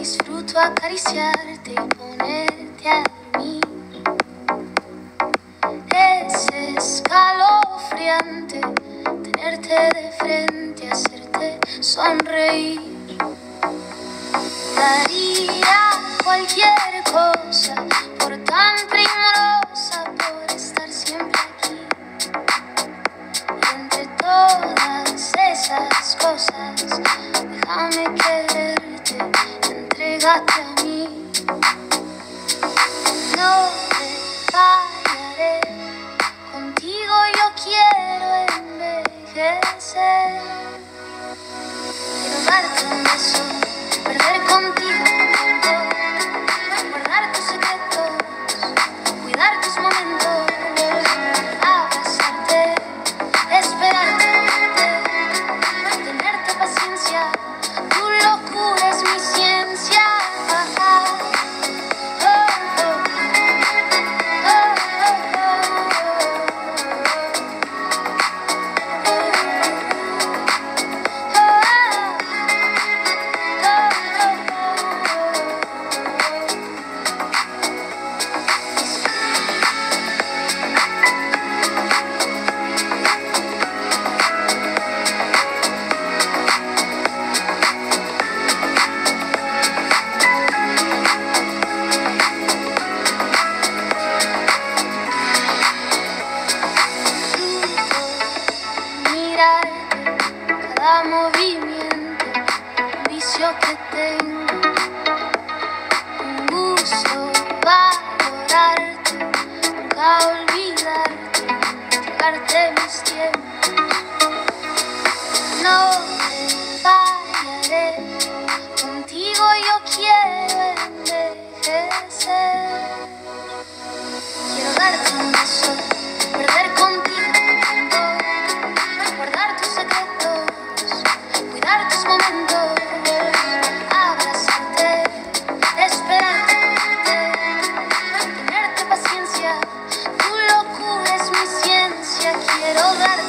Disfruto acariciarte y ponerte a dormir. Es escalofriante tenerte de frente, hacerte sonreír. Daría cualquier cosa por tan primorosa, por estar siempre aquí. Entre todas esas cosas, déjame quererte, mí. No te fallaré, contigo yo quiero envejecer. Quiero darte un beso, perder contigo movimiento, un vicio que tengo, un gusto valorarte, nunca olvidarte, entregarte mis tiempos. No te fallaré, contigo yo quiero envejecer. Little